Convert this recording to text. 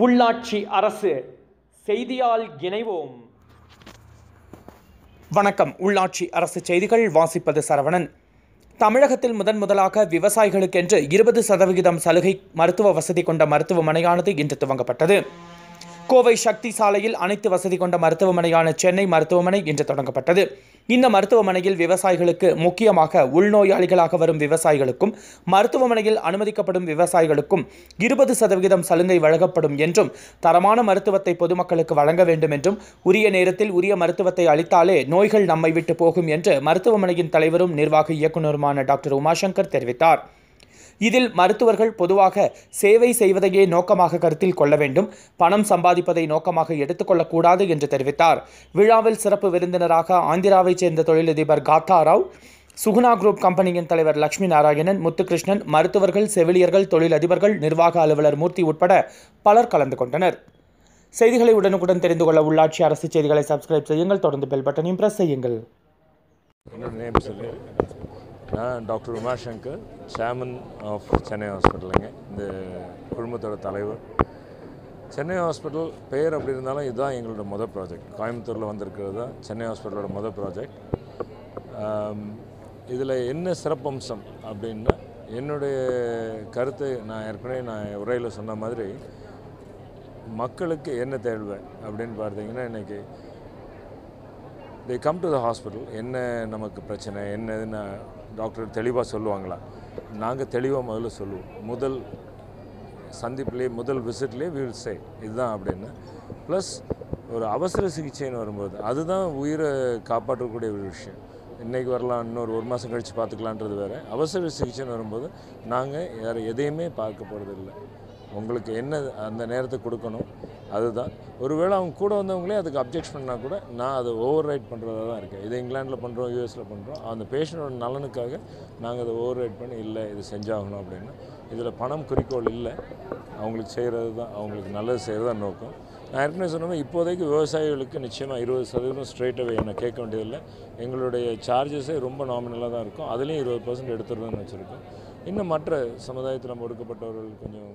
உள்ளாட்சி அரசு செய்தியால் இணைவோம். வணக்கம். உள்ளாட்சி அரசு செய்திகள் வாசிப்பது சரவணன். தமிழகத்தில் முதன் முதலாக விவசாயிகளுக்கென்று இருபது சதவிகிதம் சலுகை மருத்துவ வசதி கொண்ட மருத்துவமனையானது இன்று துவங்கப்பட்டது. கோவை சக்தி சாலையில் அனைத்து வசதி கொண்ட மருத்துவமனையான சென்னை மருத்துவமனை இன்று தொடங்கப்பட்டது. இந்த மருத்துவமனையில் விவசாயிகளுக்கு முக்கியமாக உள்நோயாளிகளாக வரும் விவசாயிகளுக்கும் மருத்துவமனையில் அனுமதிக்கப்படும் விவசாயிகளுக்கும் இருபது சதவிகிதம் சலுகை வழங்கப்படும் என்றும் தரமான மருத்துவத்தை பொதுமக்களுக்கு வழங்க வேண்டும் என்றும் உரிய நேரத்தில் உரிய மருத்துவத்தை அளித்தாலே நோய்கள் நம்மை விட்டு போகும் என்று மருத்துவமனையின் தலைவரும் நிர்வாக இயக்குநருமான டாக்டர் உமாசங்கர் தெரிவித்தார். இதில் மருத்துவர்கள் பொதுவாக சேவை செய்வதையே நோக்கமாக கருத்தில் கொள்ள வேண்டும். பணம் சம்பாதிப்பதை நோக்கமாக எடுத்துக்கொள்ளக்கூடாது என்று தெரிவித்தார். விழாவில் சிறப்பு விருந்தினராக ஆந்திராவைச் சேர்ந்த தொழிலதிபர் காத்தா ராவ் சுகுணா குரூப் கம்பெனியின் தலைவர் லட்சுமி நாராயணன் முத்துகிருஷ்ணன் மருத்துவர்கள் செவிலியர்கள் தொழிலதிபர்கள் நிர்வாக அலுவலர் மூர்த்தி உட்பட பலர் கலந்து கொண்டனர். செய்திகளை உடனுக்குடன் தெரிந்து கொள்ள உள்ளாட்சி அரசு செய்திகளை சப்ஸ்கிரைப் செய்யுங்கள். தொடர்ந்து பெல் பட்டனையும் பிரஸ் செய்யுங்கள். என்னோட நேம் சொல்லு. நான் doctor Umashankar chairman of Chennai ஹாஸ்பிட்டலுங்க இந்த குழுமத்தோட தலைவர். சென்னை ஹாஸ்பிட்டல் பேர் அப்படி இருந்தாலும் இதுதான் எங்களோட மொதல் ப்ராஜெக்ட் கோயம்புத்தூரில் வந்திருக்கிறது தான் சென்னை ஹாஸ்பிட்டலோட மொதல் ப்ராஜெக்ட் இதில் என்ன சிறப்பம்சம் அப்படின்னா என்னுடைய கருத்து நான் ஏற்கனவே நான் உரையில் சொன்ன மாதிரி மக்களுக்கு என்ன தேவை அப்படின்னு பார்த்தீங்கன்னா இன்றைக்கி they come to the hospital என்ன நமக்கு பிரச்சனை? என்னதுன்னு டாக்டர் தெளிவாக சொல்லுவாங்களா? நாங்கள் தெளிவாக முதல்ல சொல்லுவோம். முதல் சந்திப்புலேயே முதல் விசிட்லேயே வில் சே இதுதான் அப்படின்னு. ப்ளஸ் ஒரு அவசர சிகிச்சைன்னு வரும்போது அதுதான் உயிரை காப்பாற்றக்கூடிய ஒரு விஷயம். இன்றைக்கி வரலாம் இன்னொரு ஒரு மாதம் கழித்து பார்த்துக்கலான்றது வேறு. அவசர சிகிச்சைன்னு வரும்போது நாங்கள் வேறு எதையுமே பார்க்க போகிறதில்லை உங்களுக்கு என்ன அந்த நேரத்தை கொடுக்கணும் அதுதான். ஒருவேளை அவங்க கூட வந்தவங்களே அதுக்கு அப்ஜெக்ட் பண்ணால் கூட நான் அதை ஓவர் ரைட் பண்ணுறதா தான் இருக்கேன். இது இங்கிலாண்டில் பண்ணுறோம் யூஎஸில் பண்ணுறோம் அந்த பேஷண்ட்டோட நலனுக்காக நாங்கள் அதை ஓவர் ரைட் பண்ணி இல்லை இது செஞ்சாகணும் அப்படின்னா. இதில் பணம் குறிக்கோள் இல்லை. அவங்களுக்கு செய்கிறது தான் அவங்களுக்கு நல்லது செய்கிறது தான் நோக்கம். நான் ஏற்கனவே சொன்னோம் இப்போதைக்கு விவசாயிகளுக்கு நிச்சயமாக இருபது சதவீதம் ஸ்ட்ரெயிட்டாகவே என்ன கேட்க வேண்டியதில்லை. எங்களுடைய சார்ஜஸே ரொம்ப நாமினலாக தான் இருக்கும். அதுலேயும் இருபது பர்சன்ட் எடுத்துருந்தோம்னு வச்சுருக்கோம். இன்னும் மற்ற சமுதாயத்தில் நம்ம ஒடுக்கப்பட்டவர்கள் கொஞ்சம்